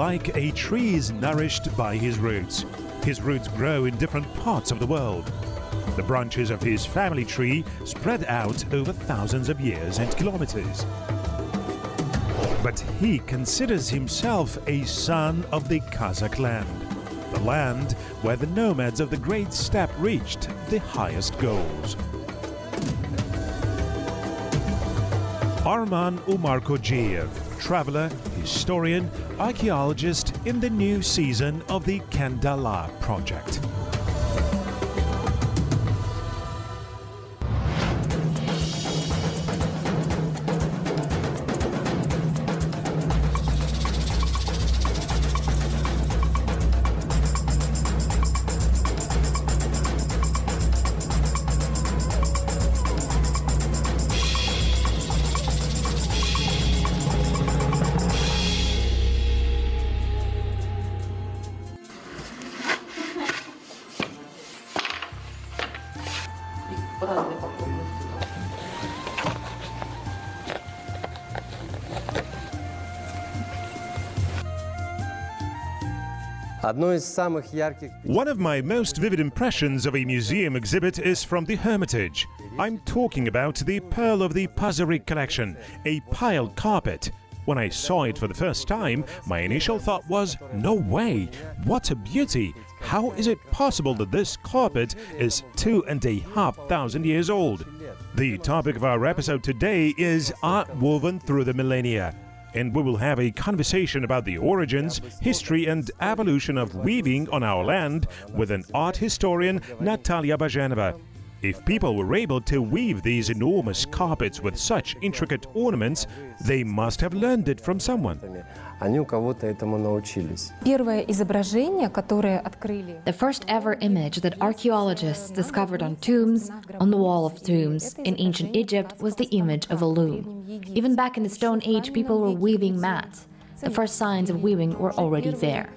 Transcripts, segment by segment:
Like a tree, is nourished by his roots. His roots grow in different parts of the world. The branches of his family tree spread out over thousands of years and kilometers. But he considers himself a son of the Kazakh land, the land where the nomads of the Great Steppe reached the highest goals. Arman Umarkojiev, traveler, historian, archaeologist in the new season of the Ken Dala project. One of my most vivid impressions of a museum exhibit is from the Hermitage. I'm talking about the Pearl of the Pazyryk collection, a piled carpet. When I saw it for the first time, my initial thought was, no way, what a beauty! How is it possible that this carpet is two and a half thousand years old? The topic of our episode today is art woven through the millennia and we will have a conversation about the origins, history, and evolution of weaving on our land with an art historian, Natalia Bazhenova. If people were able to weave these enormous carpets with such intricate ornaments, they must have learned it from someone они у кого-то этому научились. Первое изображение, которое открыли... The first ever image that archaeologists discovered on tombs, on the wall of tombs, in ancient Egypt, was the image of a loom. Even back in the Stone Age, people were weaving mats. The first signs of weaving were already there.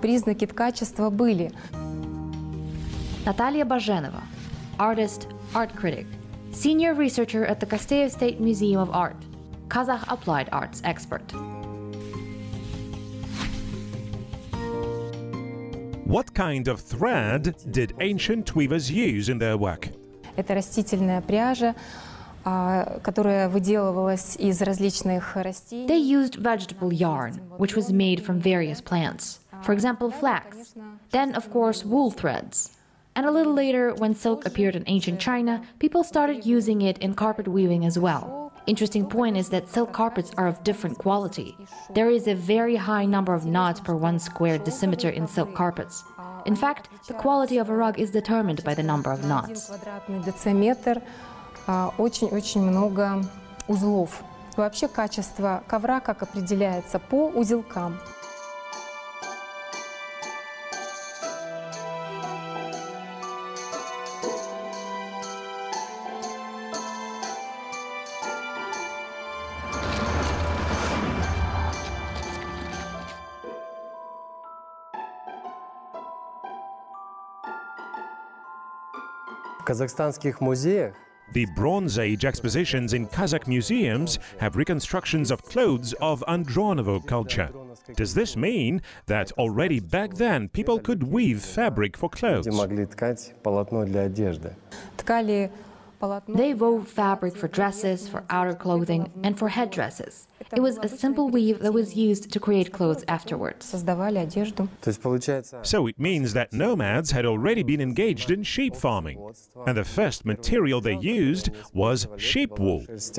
Признаки ткачества были. Наталья Баженова, artist, art critic, senior researcher at the Kasteyev State Museum of Art, Kazakh applied arts expert. What kind of thread did ancient weavers use in their work? Это растительная пряжа, а, которая выделывалась из различных растений. They used vegetable yarn, which was made from various plants. For example, flax. Then, of course, wool threads. And a little later, when silk appeared in ancient China, people started using it in carpet weaving as well. Interesting point is that silk carpets are of different quality. There is a very high number of knots per one square decimeter in silk carpets. In fact, the quality of a rug is determined by the number of Один knots. квадратный дециметр, а, очень-очень много узлов. Вообще качество ковра как определяется по узелкам. The Bronze Age expositions in Kazakh museums have reconstructions of clothes of Andronovo culture. Does this mean that already back then people could weave fabric for clothes? They wove fabric for dresses, for outer clothing, and for headdresses. It was a simple weave that was used to create clothes afterwards. So it means that nomads had already been engaged in sheep farming, and the first material they used was sheep wool. It's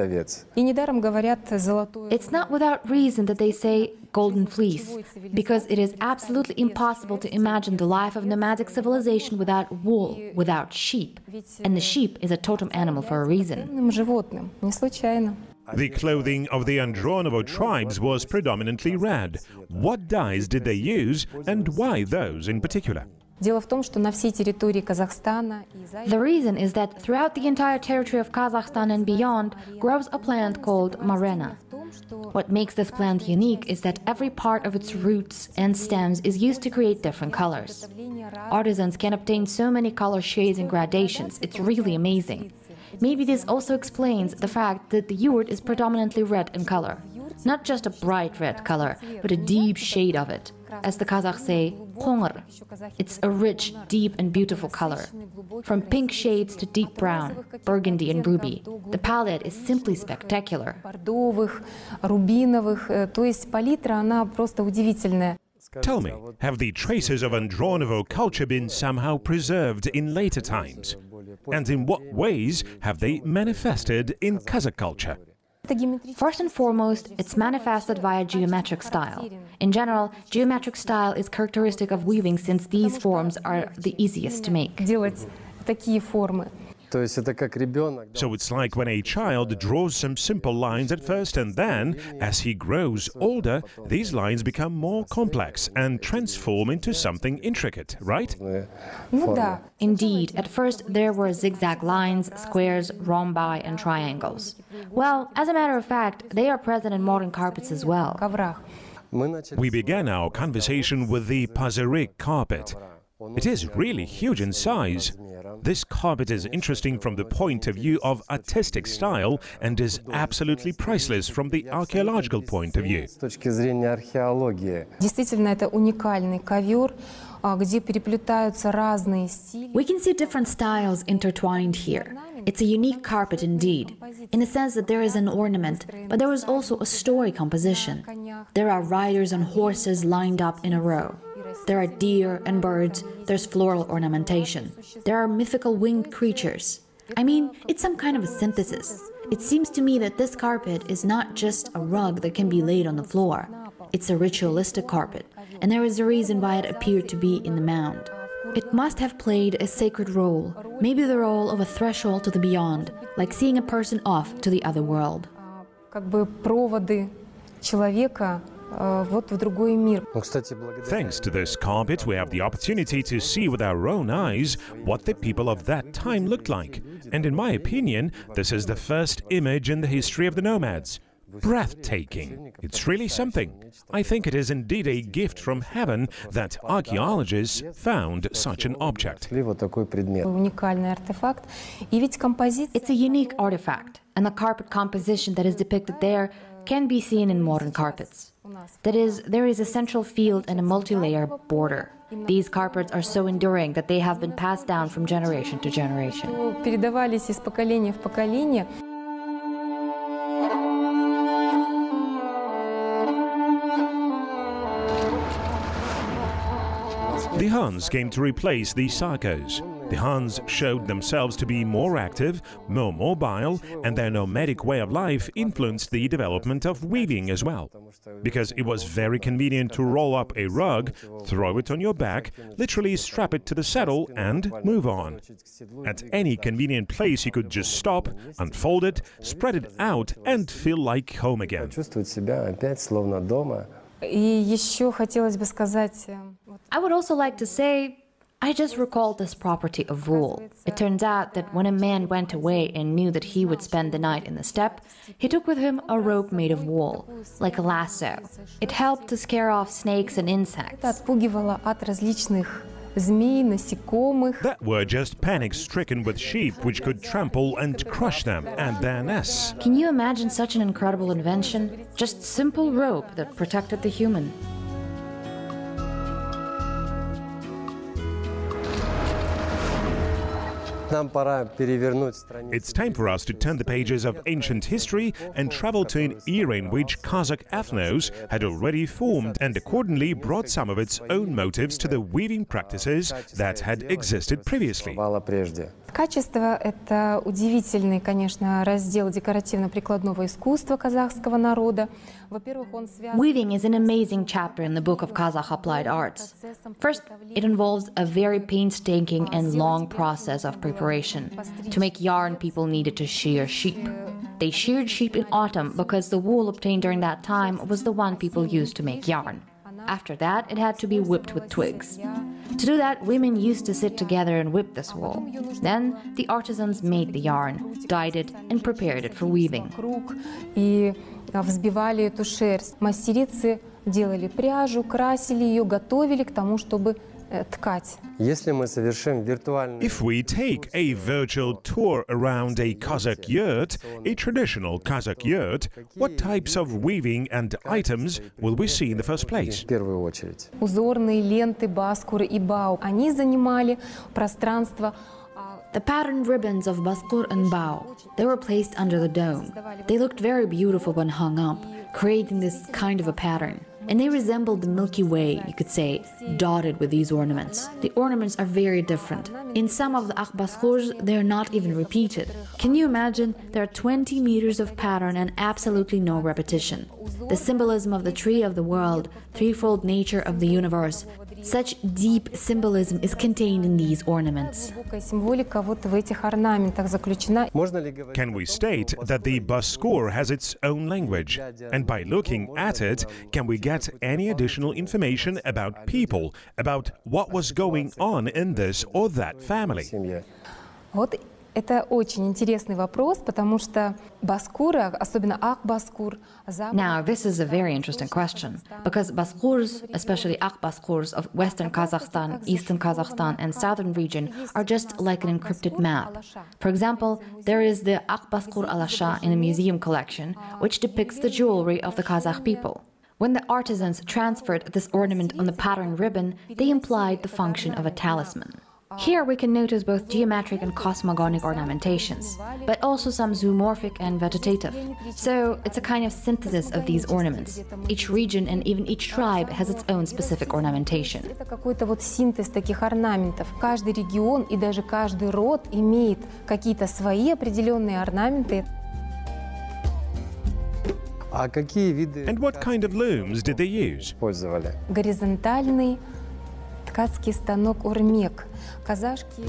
not without reason that they say Golden Fleece, because it is absolutely impossible to imagine the life of nomadic civilization without wool, without sheep. And the sheep is a totem animal for a reason. The clothing of the Andronovo tribes was predominantly red. What dyes did they use and why those in particular? The reason is that throughout the entire territory of Kazakhstan and beyond grows a plant called marena. What makes this plant unique is that every part of its roots and stems is used to create different colors. Artisans can obtain so many color shades and gradations, it's really amazing. Maybe this also explains the fact that the yurt is predominantly red in color. Not just a bright red color, but a deep shade of it. As the Kazakhs say, khongr. It's a rich, deep, and beautiful color. From pink shades to deep brown, burgundy, and ruby, the palette is simply spectacular. Tell me, have the traces of Andronovo culture been somehow preserved in later times? And in what ways have they manifested in Kazakh culture? First and foremost, it's manifested via geometric style. In general, geometric style is characteristic of weaving since these forms are the easiest to make. So it's like when a child draws some simple lines at first and then, as he grows older, these lines become more complex and transform into something intricate, right? Indeed, at first there were zigzag lines, squares, rhombi and triangles. Well, as a matter of fact, they are present in modern carpets as well. We began our conversation with the Pazyryk carpet. It is really huge in size. This carpet is interesting from the point of view of artistic style and is absolutely priceless from the archaeological point of view. We can see different styles intertwined here. It's a unique carpet indeed, in the sense that there is an ornament, but there is also a story composition. There are riders on horses lined up in a row. There are deer and birds, there's floral ornamentation. There are mythical winged creatures. I mean, it's some kind of a synthesis. It seems to me that this carpet is not just a rug that can be laid on the floor. It's a ritualistic carpet, and there is a reason why it appeared to be in the mound. It must have played a sacred role, maybe the role of a threshold to the beyond, like seeing a person off to the other world. А, Как бы проводы человека Thanks to this carpet, we have the opportunity to see with our own eyes what the people of that time looked like. And in my opinion, this is the first image in the history of the nomads. Breathtaking. It's really something. I think it is indeed a gift from heaven that archaeologists found such an object. It's a unique artifact, and the carpet composition that is depicted there can be seen in modern carpets. That is, there is a central field and a multi-layer border. These carpets are so enduring that they have been passed down from generation to generation. The Huns came to replace the Sakas. The Huns showed themselves to be more active, more mobile, and their nomadic way of life influenced the development of weaving as well. Because it was very convenient to roll up a rug, throw it on your back, literally strap it to the saddle and move on. At any convenient place you could just stop, unfold it, spread it out and feel like home again. I would also like to say I just recalled this property of rule. It turns out that when a man went away and knew that he would spend the night in the steppe, he took with him a rope made of wool, like a lasso. It helped to scare off snakes and insects. That were just panic stricken with sheep, which could trample and crush them and their nests. Can you imagine such an incredible invention? Just simple rope that protected the human. It's time for us to turn the pages of ancient history and travel to an era in which Kazakh ethnos had already formed and accordingly brought some of its own motives to the weaving practices that had existed previously. Бывало прежде. Качество – это удивительный, конечно, раздел декоративно-прикладного искусства казахского народа. Во-первых, он связан Weaving is an amazing chapter in the book of Kazakh applied arts. First, it involves a very painstaking and long process of preparation. To make yarn, people needed to shear sheep. They sheared sheep in autumn because the wool obtained during that time was the one people used to make yarn. After that, it had to be whipped with twigs. To do that, women used to sit together and whip this wool. Then, the artisans made the yarn, dyed it, and prepared it for weaving. круг и а, взбивали эту шерсть. Мастерицы делали пряжу, красили ее, готовили к тому, чтобы if we take a virtual tour around a Kazakh yurt, a traditional Kazakh yurt, what types of weaving and items will we see in the first place? The patterned ribbons of baskur and bao, they were placed under the dome. They looked very beautiful when hung up, creating this kind of a pattern. And they resemble the Milky Way, you could say, dotted with these ornaments. The ornaments are very different. In some of the Akhbaskurs, they are not even repeated. Can you imagine? There are 20 meters of pattern and absolutely no repetition. The symbolism of the tree of the world, threefold nature of the universe, such deep symbolism is contained in these ornaments. Can we state that the Baskur has its own language? And by looking at it, can we get any additional information about people, about what was going on in this or that family? семье? Вот это очень интересный вопрос, потому что баскуры, особенно Ах-Баскур, Now, this is a very interesting question because Baskurs, especially Akhbaskurs of western Kazakhstan, eastern Kazakhstan, and southern region, are just like an encrypted map. For example, there is the Akhbaskur Alasha in a museum collection, which depicts the jewelry of the Kazakh people. When the artisans transferred this ornament on the pattern ribbon, they implied the function of a talisman. Here we can notice both geometric and cosmogonic ornamentations, but also some zoomorphic and vegetative. So it's a kind of synthesis of these ornaments. Each region and even each tribe has its own specific ornamentation. Это какой-то вот синтез таких орнаментов. Каждый регион и даже каждый род имеет какие-то свои определенные орнаменты. А какие виды And what kind of looms did they use? использовали? Горизонтальный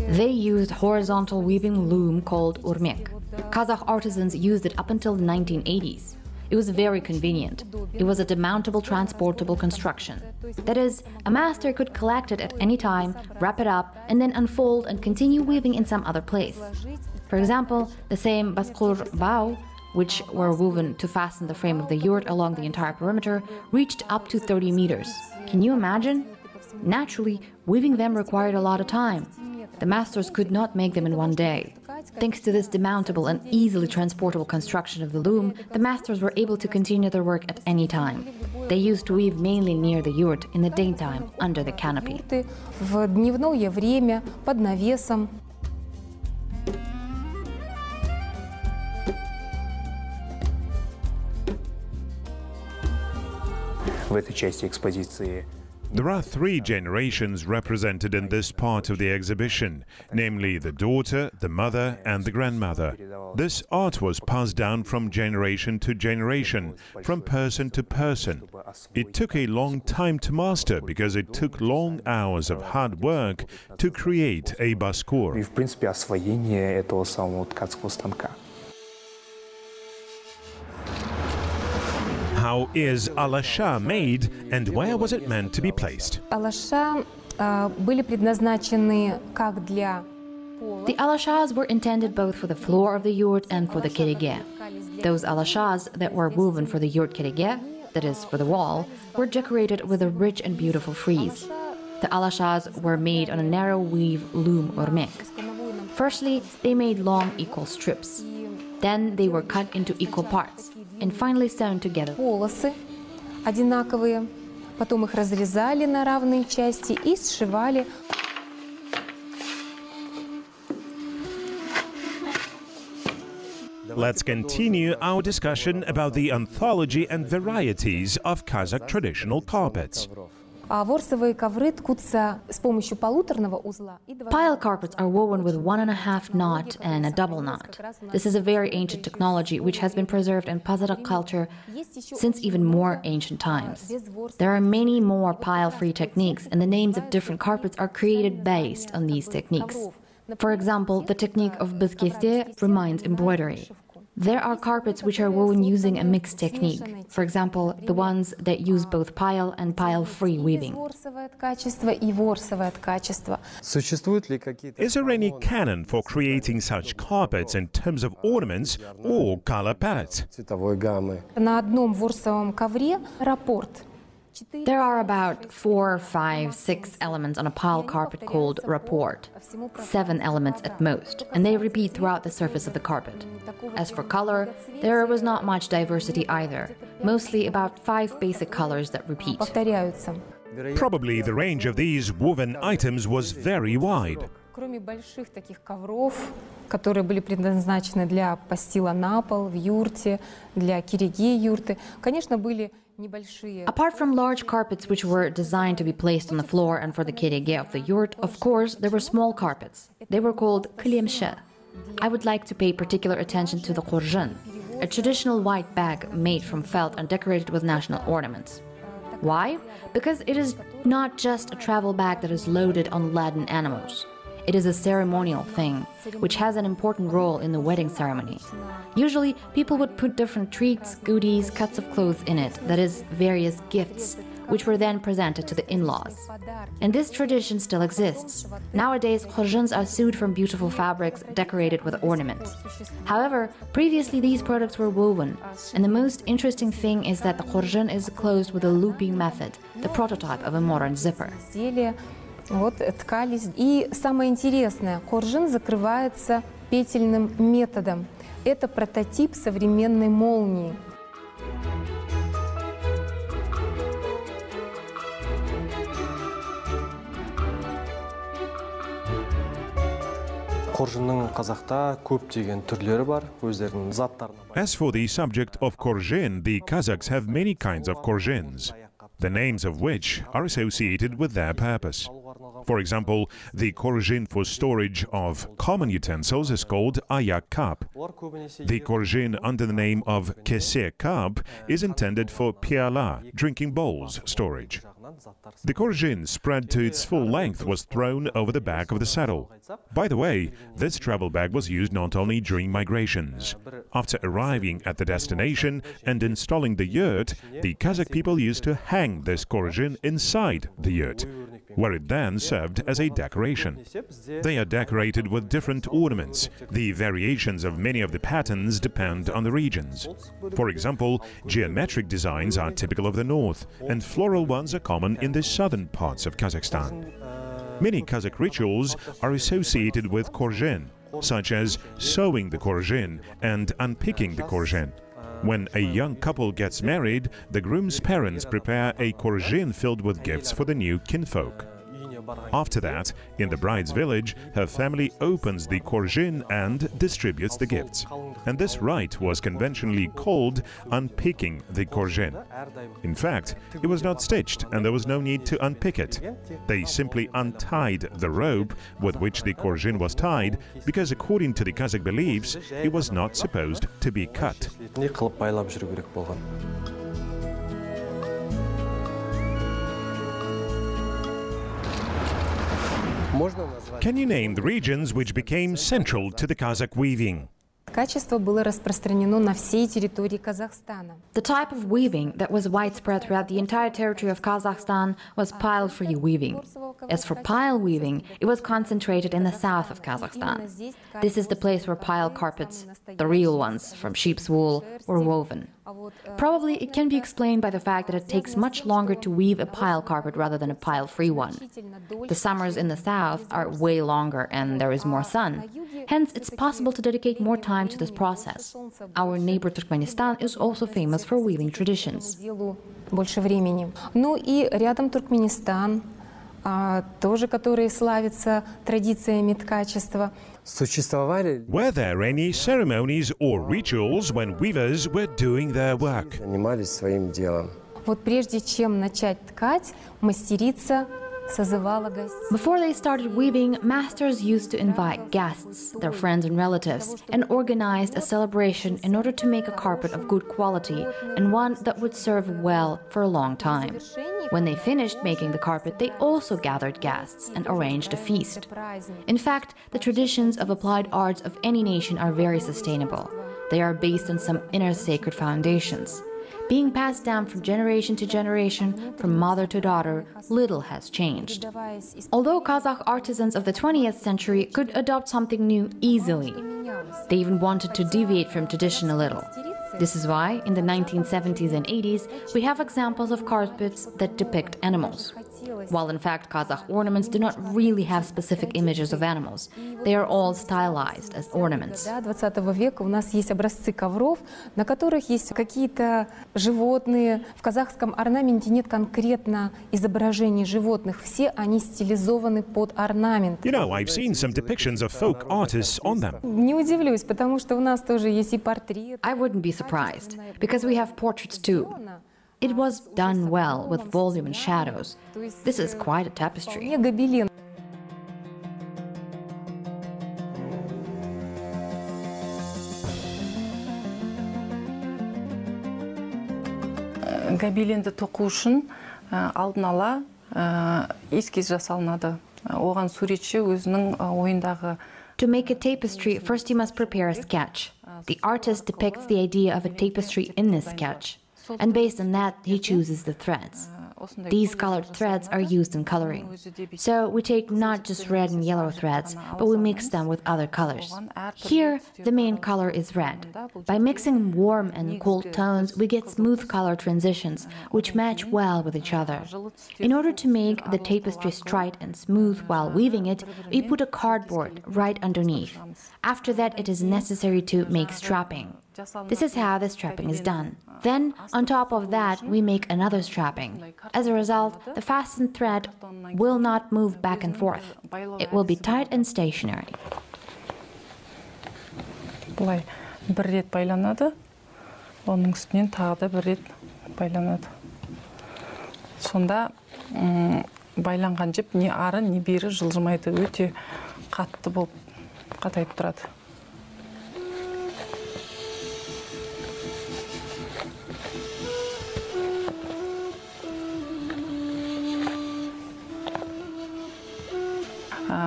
they used horizontal weaving loom called urmek. Kazakh artisans used it up until the 1980s. It was very convenient. It was a demountable, transportable construction. That is, a master could collect it at any time, wrap it up, and then unfold and continue weaving in some other place. For example, the same baskur bao, which were woven to fasten the frame of the yurt along the entire perimeter, reached up to 30 meters. Can you imagine? Naturally, weaving them required a lot of time. The masters could not make them in one day. Thanks to this demountable and easily transportable construction of the loom, the masters were able to continue their work at any time. They used to weave mainly near the yurt in the daytime under the canopy. юрты в дневное время под навесом. в этой части экспозиции. there are three generations represented in this part of the exhibition, namely the daughter, the mother, and the grandmother. This art was passed down from generation to generation, from person to person. It took a long time to master because it took long hours of hard work to create a И, How is alasha made and where was it meant to be placed? The alashas were intended both for the floor of the yurt and for the kirige. Those alashas that were woven for the yurt kirige, that is, for the wall, were decorated with a rich and beautiful frieze. The alashas were made on a narrow weave loom urmek. Firstly, they made long equal strips. Then they were cut into equal parts and finally sewn together. полосы одинаковые. Потом их разрезали на равные части и сшивали. Let's continue our discussion about the anthology and varieties of Kazakh traditional carpets. Pile carpets are woven with one and a half knot and a double knot. This is a very ancient technology which has been preserved in Pazyryk culture since even more ancient times. There are many more pile free techniques, and the names of different carpets are created based on these techniques. For example, the technique of bisquiste reminds embroidery. There are carpets which are woven using a mixed technique, for example, the ones that use both pile and pile-free weaving. Is there any canon for creating such carpets in terms of ornaments or color palettes? цветовой гаммы? На одном ворсовом ковре рапорт. There are about four, five, six elements on a pile carpet called rapport. Seven elements at most, and they repeat throughout the surface of the carpet. As for color, there was not much diversity either, mostly about five basic colors that repeat. повторяются. Probably the range of these woven items was very wide. Кроме больших таких ковров, которые были предназначены для постила на пол в юрте, для кириги юрты, конечно, были небольшие. Apart from large carpets which were designed to be placed on the floor and for the kirige of the yurt, of course, there were small carpets. They were called klemshe. I would like to pay particular attention to the korjan, a traditional white bag made from felt and decorated with national ornaments. Why? Because it is not just a travel bag that is loaded on laden animals. It is a ceremonial thing, which has an important role in the wedding ceremony. Usually, people would put different treats, goodies, cuts of clothes in it, that is, various gifts, which were then presented to the in laws. And this tradition still exists. Nowadays, khorjans are sewed from beautiful fabrics decorated with ornaments. However, previously these products were woven, and the most interesting thing is that the khorjan is closed with a looping method, the prototype of a modern zipper. изделия вот, ткались. И самое интересное, коржин закрывается петельным методом. Это прототип современной молнии. қоржынның қазақта көптеген түрлері бар өздерінің заттарына бай. As for the subject of korjin, the Kazakhs have many kinds of korjins, the names of which are associated with their purpose. For example, the korjin for storage of common utensils is called ayak cup. The korjin under the name of kesir cup is intended for piala, drinking bowls, storage. The korjin spread to its full length, was thrown over the back of the saddle. By the way, this travel bag was used not only during migrations. After arriving at the destination and installing the yurt, the Kazakh people used to hang this korjin inside the yurt, where it then served as a decoration. They are decorated with different ornaments. The variations of many of the patterns depend on the regions. For example, geometric designs are typical of the north, and floral ones are common in the southern parts of Kazakhstan. Many Kazakh rituals are associated with korjen, such as sewing the korjen and unpicking the korjen. When a young couple gets married, the groom's parents prepare a korjen filled with gifts for the new kinfolk. After that, in the bride's village, her family opens the korjin and distributes the gifts. And this rite was conventionally called unpicking the korjin. In fact, it was not stitched and there was no need to unpick it. They simply untied the rope with which the korjin was tied because according to the Kazakh beliefs, it was not supposed to be cut. Can you name the regions which became central to the Kazakh weaving? The type of weaving that was widespread throughout the entire territory of Kazakhstan was pile-free weaving. As for pile weaving, it was concentrated in the south of Kazakhstan. This is the place where pile carpets, the real ones from sheep's wool, were woven. Probably it can be explained by the fact that it takes much longer to weave a pile carpet rather than a pile free one. The summers in the south are way longer and there is more sun. Hence, it's possible to dedicate more time to this process. Our neighbor Turkmenistan is also famous for weaving traditions. Тоже который славится традициями ткачества. существовали Were there any ceremonies or rituals when weavers were doing their work? занимались своим делом Вот прежде чем начать ткать, мастерица. Before they started weaving, masters used to invite guests, their friends and relatives, and organized a celebration in order to make a carpet of good quality and one that would serve well for a long time. When they finished making the carpet, they also gathered guests and arranged a feast. In fact, the traditions of applied arts of any nation are very sustainable. They are based on some inner sacred foundations. Being passed down from generation to generation, from mother to daughter, little has changed. Although Kazakh artisans of the 20th century could adopt something new easily, they even wanted to deviate from tradition a little. This is why, in the 1970s and 80s, we have examples of carpets that depict animals. While in fact, Kazakh ornaments do not really have specific images of animals, they are all stylized as ornaments. Да, 20 века у нас есть образцы ковров, на которых есть какие-то животные. В казахском орнаменте нет конкретно изображений животных. Все они стилизованы под орнамент. You know, I've seen some depictions of folk artists on them. Не удивлюсь, потому что у нас тоже есть и портрет. I wouldn't be surprised, because we have portraits too. It was done well with volume and shadows. This is quite a tapestry. Не гобелен. гобеленді тоқу үшін ә, алдын ала ә, эскиз жасалынады оған суретші өзінің ә, ойындағы To make a tapestry, first you must prepare a sketch. The artist depicts the idea of a tapestry in this sketch, And based on that, he chooses the threads. These colored threads are used in coloring. So we take not just red and yellow threads, but we mix them with other colors. Here, the main color is red. By mixing warm and cold tones, we get smooth color transitions, which match well with each other. In order to make the tapestry straight and smooth while weaving it, we put a cardboard right underneath. After that, it is necessary to make strapping. This is how the strapping is done. Then, on top of that, we make another strapping. As a result, the fastened thread will not move back and forth. It will be tight and stationary. былай бір рет байланады оның үстінен тағы да бір рет байланады сонда м, байланған жіп не ары не бері жылжымайды өте қатты болып қатайып тұрады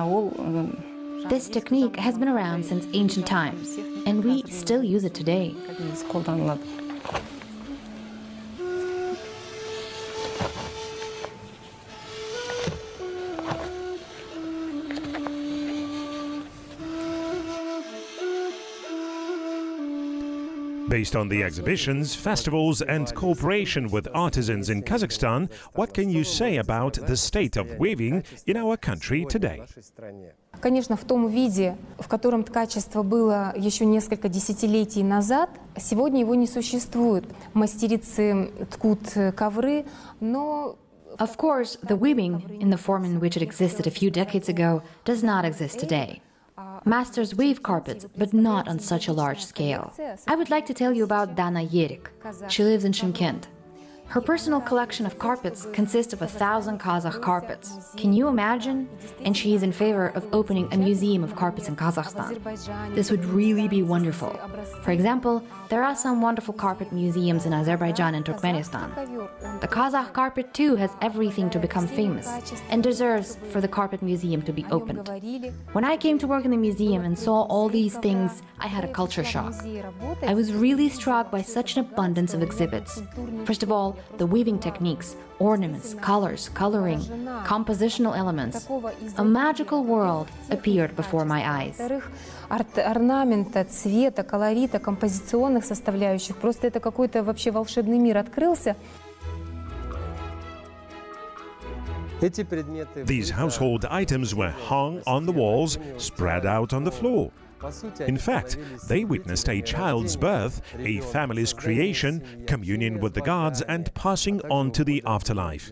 Um, this technique has been around since ancient times, and we still use it today. Based on the exhibitions, festivals, and cooperation with artisans in Kazakhstan, what can you say about the state of weaving in our country today? Конечно, в том виде, в котором ткачество было еще несколько десятилетий назад, сегодня его не существует. Мастерицы ткут э, ковры, но Of course, the weaving, in the form in which it existed a few decades ago, does not exist today. Masters weave carpets, but not on such a large scale. I would like to tell you about Dana Yerik. She lives in Shymkent. Her personal collection of carpets consists of a thousand Kazakh carpets. Can you imagine? And she is in favor of opening a museum of carpets in Kazakhstan. This would really be wonderful. For example, there are some wonderful carpet museums in Azerbaijan and Turkmenistan. The Kazakh carpet too has everything to become famous and deserves for the carpet museum to be opened. When I came to work in the museum and saw all these things, I had a culture shock. I was really struck by such an abundance of exhibits. First of all, the weaving techniques, ornaments, colors, coloring, compositional elements. A magical world appeared before my eyes. Во-вторых, арт- орнамента, цвета, колорита, композиционных составляющих. Просто это какой-то вообще волшебный мир открылся. Эти предметы These были, household items were hung on the walls, spread out on the floor. по сути, In они fact, становились they символом witnessed a child's birth, a family's creation, communion with the gods, and passing on to the afterlife.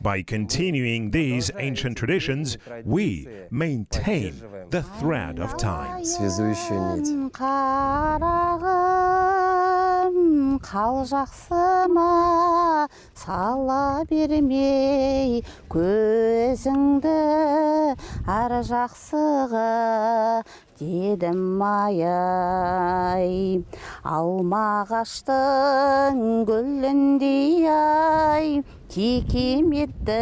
By continuing these ancient traditions, we maintain the thread of time. связующую нить. қарағым қал жақсыма сала бермей көзіңді ар жақсыға дедім ай алма ағаштың гүліндей ай текеметтің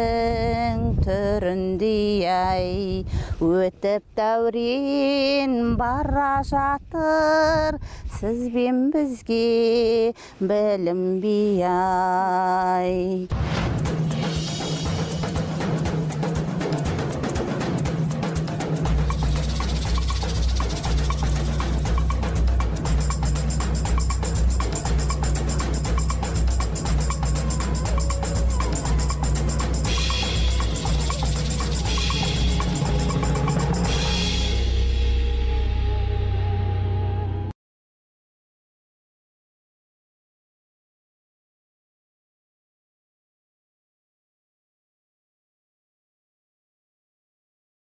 түріндей ай өтіп дәурен бара жатыр сіз бен бізге білінбей ай